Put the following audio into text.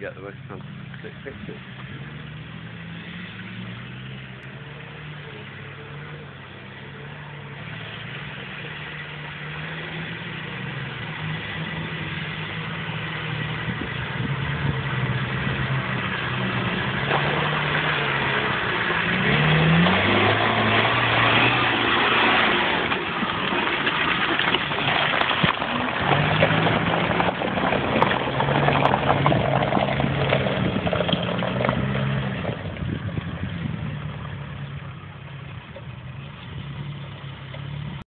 get the most fantastic pictures.